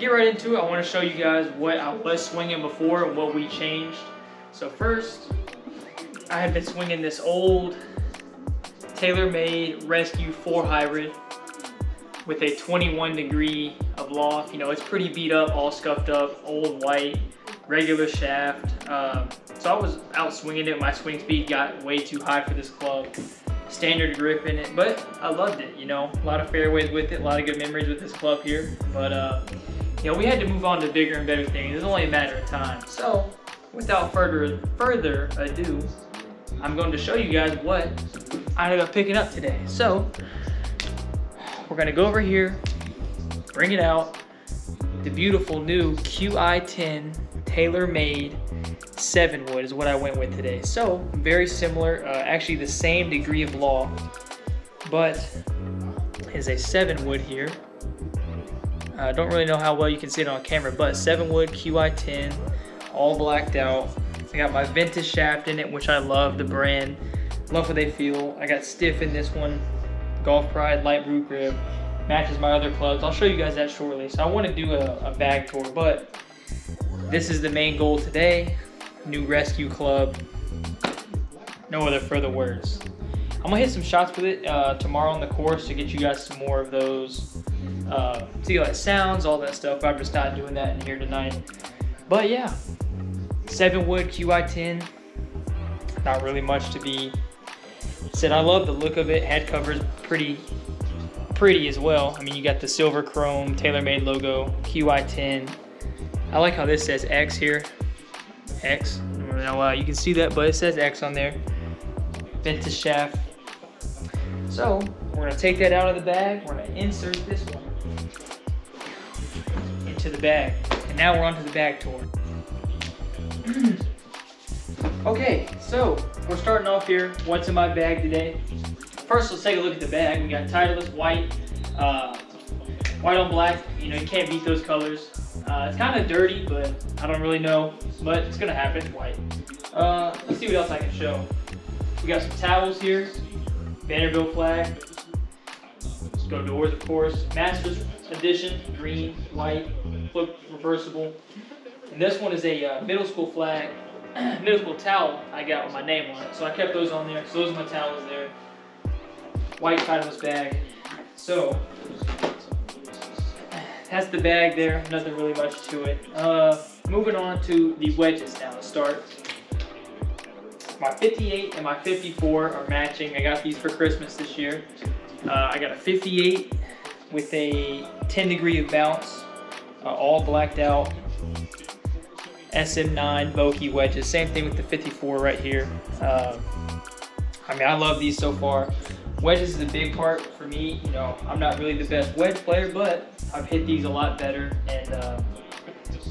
get right into it. I want to show you guys what I was swinging before and what we changed. So first, I had been swinging this old TaylorMade Rescue 4 Hybrid with a 21 degree of loft. You know, it's pretty beat up, all scuffed up, old white, regular shaft. Um, so I was out swinging it. My swing speed got way too high for this club. Standard grip in it, but I loved it. You know, a lot of fairways with it, a lot of good memories with this club here. But uh, you know, we had to move on to bigger and better things. It's only a matter of time. So, without further further ado, I'm going to show you guys what I ended up picking up today. So, we're gonna go over here, bring it out, the beautiful new QI10 TaylorMade 7 wood is what I went with today. So, very similar, uh, actually the same degree of law, but is a 7 wood here. I uh, don't really know how well you can see it on camera, but 7 wood QI10, all blacked out. I got my Ventus shaft in it, which I love, the brand. Love how they feel. I got stiff in this one. Golf Pride light blue grip. Matches my other clubs. I'll show you guys that shortly. So I want to do a, a bag tour, but this is the main goal today. New rescue club. No other further words. I'm gonna hit some shots with it uh, tomorrow on the course to get you guys some more of those. Uh, see how it sounds, all that stuff. I'm just not doing that in here tonight. But yeah, seven wood QI10. Not really much to be said. I love the look of it. Head cover's pretty, pretty as well. I mean, you got the silver chrome TaylorMade logo, QI10. I like how this says X here. X. Now you can see that, but it says X on there. Ventus shaft. So we're gonna take that out of the bag. We're gonna insert this one into the bag. And now we're onto the bag tour. okay, so we're starting off here. What's in my bag today? First, let's take a look at the bag. We got Titleist white, uh, white on black. You know, you can't beat those colors. Uh, it's kind of dirty, but I don't really know. But it's gonna happen. White. Uh, let's see what else I can show. We got some towels here. Vanderbilt flag. Let's go Dores, of course. Masters edition, green, white, flip reversible. And this one is a uh, middle school flag, middle school towel I got with my name on it. So I kept those on there. So those are my towels there. White Titleist bag. So that's the bag there. Nothing really much to it. Uh, moving on to the wedges now to start. My 58 and my 54 are matching. I got these for Christmas this year. Uh, I got a 58 with a 10 degree of bounce, uh, all blacked out. SM9 Vokey wedges. Same thing with the 54 right here. Uh, I mean, I love these so far. Wedges is a big part for me. You know, I'm not really the best wedge player, but I've hit these a lot better, and uh,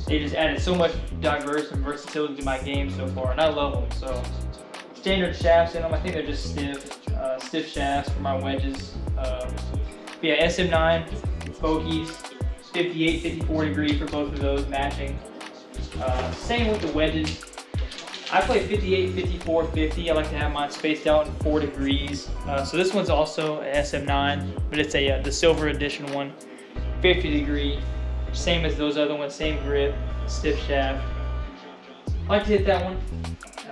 they just added so much diverse and versatility to my game so far, and I love them. So, standard shafts in them. I think they're just stiff, uh, stiff shafts for my wedges. Um, yeah, SM9, Vokeys, 58, 54 degree for both of those matching. Uh, same with the wedges. I play 58, 54, 50. I like to have mine spaced out in four degrees. Uh, so this one's also an SM9, but it's a uh, the silver edition one, 50 degree. Same as those other ones, same grip, stiff shaft. I like to hit that one.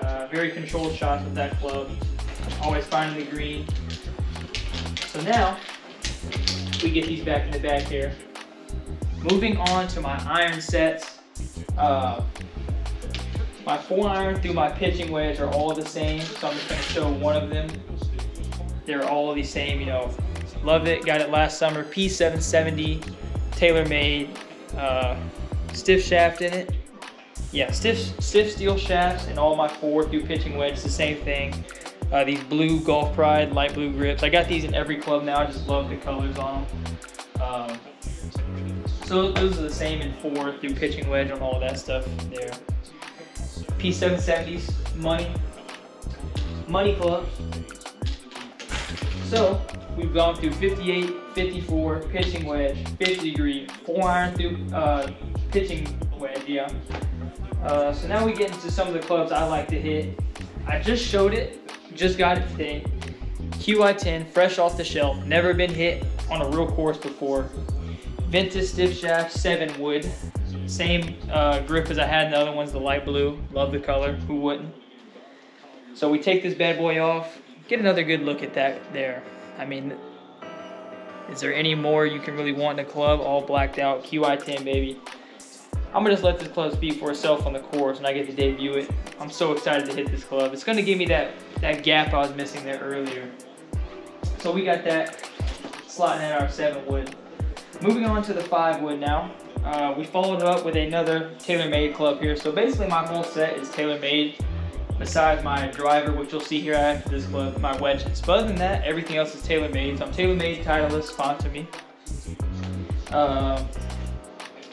Uh, very controlled shots with that club. Always finding the green. So now, we get these back in the bag here. Moving on to my iron sets. Uh, my four iron through my pitching wedge are all the same, so I'm just gonna show one of them. They're all the same, you know. Love it, got it last summer. P770, TaylorMade, uh, stiff shaft in it. Yeah, stiff, stiff steel shafts and all my four through pitching wedge, the same thing. Uh, these blue Golf Pride light blue grips. I got these in every club now. I just love the colors on them. Um, so those are the same in four through pitching wedge on all that stuff there. P770s, money, money clubs. So we've gone through 58, 54, pitching wedge, 50 degree, four iron through uh, pitching wedge, yeah. Uh, so now we get into some of the clubs I like to hit. I just showed it, just got it today. QI10, fresh off the shelf, never been hit on a real course before. Ventus stiff shaft, seven wood. Same uh, grip as I had in the other ones, the light blue. Love the color, who wouldn't? So we take this bad boy off, get another good look at that there. I mean, is there any more you can really want in a club? All blacked out, QI10 baby. I'm gonna just let this club speak for itself on the course and I get to debut it. I'm so excited to hit this club. It's gonna give me that, that gap I was missing there earlier. So we got that slotting in our seven wood. Moving on to the five wood now. Uh, we followed up with another TaylorMade club here. So basically my whole set is TaylorMade besides my driver, which you'll see here after this club, my wedges. But other than that, everything else is TaylorMade. So I'm TaylorMade, Titleist, sponsor me. Um,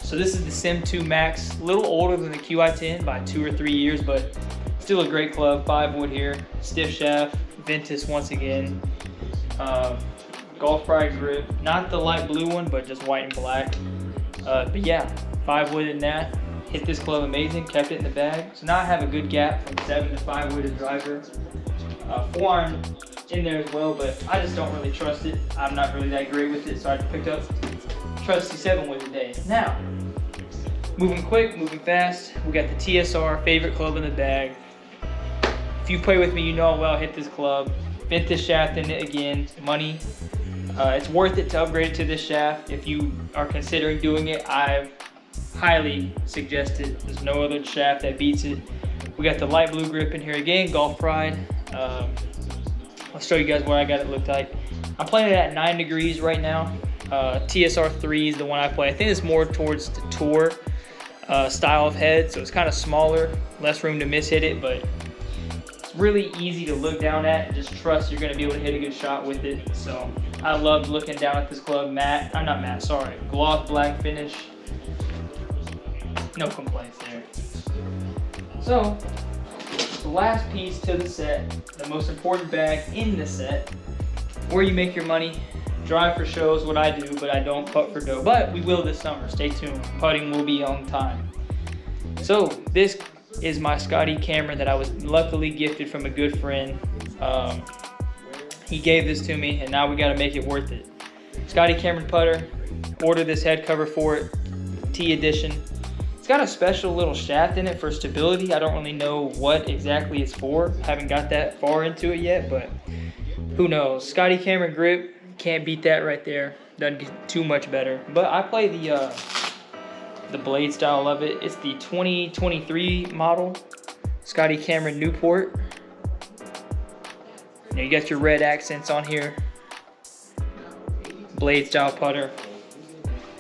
so this is the Sim 2 Max, a little older than the QI10 by two or three years, but still a great club. Five wood here, stiff shaft, Ventus once again. Uh, Golf Pride grip, not the light blue one, but just white and black. Uh, but yeah, five wood in that. Hit this club amazing, kept it in the bag. So now I have a good gap from seven to five wood driver. Uh, forearm in there as well, but I just don't really trust it. I'm not really that great with it, so I picked up trusty seven wood today. Now, moving quick, moving fast. We got the TSR, favorite club in the bag. If you play with me, you know well hit this club. Ventus shaft in it again, money. Uh, it's worth it to upgrade it to this shaft. If you are considering doing it, I highly suggest it. There's no other shaft that beats it. We got the light blue grip in here again, Golf Pride. Um, I'll show you guys what I got it looked like. I'm playing it at nine degrees right now. Uh, TSR3 is the one I play. I think it's more towards the tour uh, style of head, so it's kind of smaller, less room to miss hit it, but it's really easy to look down at and just trust you're gonna be able to hit a good shot with it. So I love looking down at this club. Matte, I'm not Matte, sorry. Gloss black finish. No complaints there. So, the last piece to the set, the most important bag in the set, where you make your money. Drive for shows, what I do, but I don't putt for dough. But we will this summer, stay tuned. Putting will be on time. So, this is my Scotty Cameron that I was luckily gifted from a good friend. Um, he gave this to me, and now we got to make it worth it. Scotty Cameron putter. Ordered this head cover for it, T edition. It's got a special little shaft in it for stability. I don't really know what exactly it's for. Haven't got that far into it yet, but who knows. Scotty Cameron grip, can't beat that right there. Doesn't get too much better. But I play the uh, the blade style of it. It's the 2023 model. Scotty Cameron Newport. Now you got your red accents on here. Blade style putter.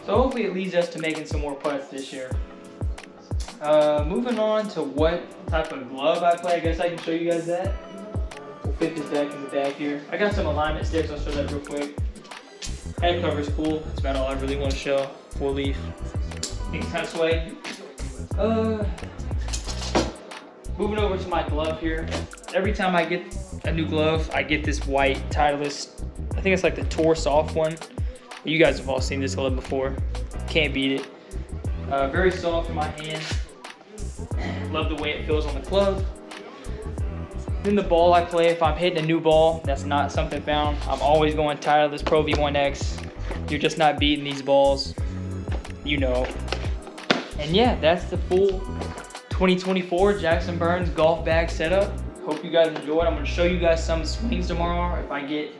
So hopefully it leads us to making some more putts this year. Uh, moving on to what type of glove I play. I guess I can show you guys that. Fit this back in the back here. I got some alignment sticks. I'll show that real quick. Head cover's cool. That's about all I really want to show. Full leaf. Things kind of. Uh, moving over to my glove here. Every time I get a new glove, I get this white Titleist. I think it's like the Tour Soft one. You guys have all seen this glove before. Can't beat it. Uh, very soft in my hand. Love the way it feels on the club. Then the ball I play, if I'm hitting a new ball, that's not something found. I'm always going Titleist Pro V1X. You're just not beating these balls. You know. And yeah, that's the full 2024 Jackson Burns golf bag setup. Hope you guys enjoyed. I'm gonna show you guys some swings tomorrow if I get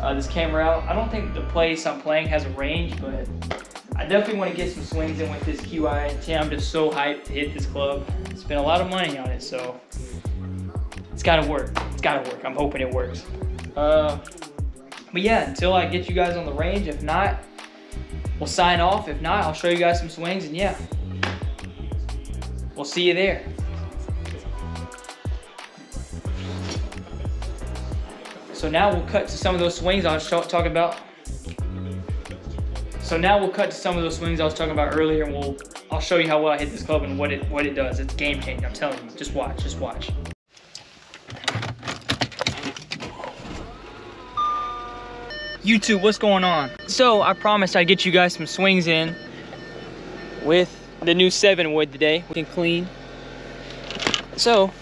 uh, this camera out. I don't think the place I'm playing has a range, but I definitely want to get some swings in with this QI10. I'm just so hyped to hit this club. Spent a lot of money on it, so it's gotta work. It's gotta work. I'm hoping it works. Uh, but yeah, until I get you guys on the range, if not, we'll sign off. If not, I'll show you guys some swings, and yeah, we'll see you there. So now we'll cut to some of those swings I was talking about. So now we'll cut to some of those swings I was talking about earlier, and we'll I'll show you how well I hit this club and what it what it does. It's game changing. I'm telling you. Just watch. Just watch. YouTube, what's going on? So I promised I'd get you guys some swings in with the new seven wood today. We can clean. So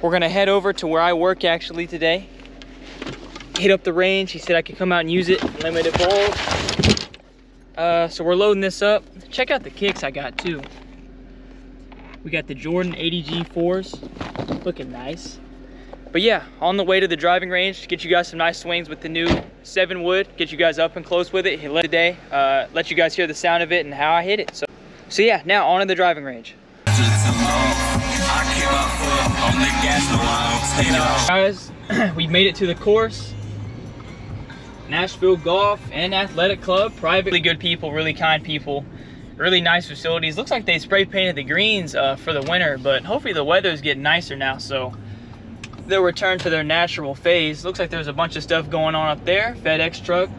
we're gonna head over to where I work actually today. Hit up the range. He said I could come out and use it. Limited balls. uh, so we're loading this up. Check out the kicks I got too. We got the Jordan ADG 4s, looking nice. But yeah, on the way to the driving range to get you guys some nice swings with the new seven wood, get you guys up and close with it. Hit today, uh, let you guys hear the sound of it and how I hit it. So, so yeah, now on to the driving range. Guys, we made it to the course. Nashville Golf and Athletic Club. Privately good people, really kind people. Really nice facilities. Looks like they spray painted the greens uh, for the winter, but hopefully the weather's getting nicer now, so they'll return to their natural phase. Looks like there's a bunch of stuff going on up there. FedEx truck.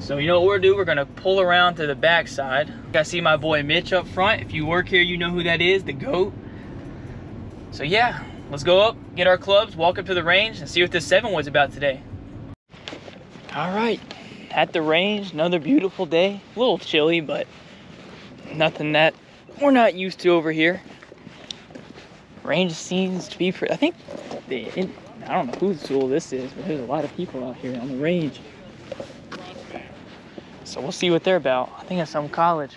So you know what we're gonna do? We're gonna pull around to the back side. I see my boy Mitch up front. If you work here, you know who that is, the GOAT. So yeah, let's go up, get our clubs, walk up to the range, and see what this seven was about today. All right, at the range, another beautiful day. A little chilly, but nothing that we're not used to over here. Range seems to be I think, they, I don't know whose tool this is, but there's a lot of people out here on the range. So we'll see what they're about. I think it's some college.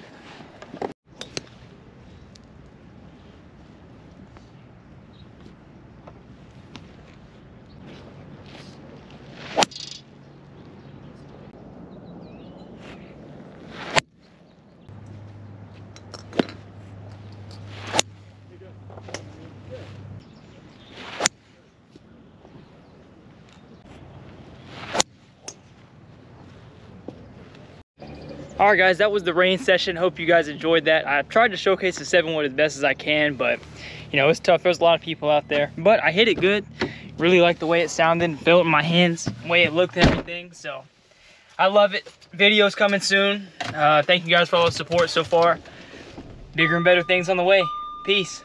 All right guys that was the rain session. Hope you guys enjoyed that. I tried to showcase the seven wood as best as i can but you know it's tough. There's a lot of people out there. But i hit it good. Really like the way it sounded felt in my hands the way it looked and everything so i love it. Videos coming soon. Uh, thank you guys for all the support so far. Bigger and better things on the way. Peace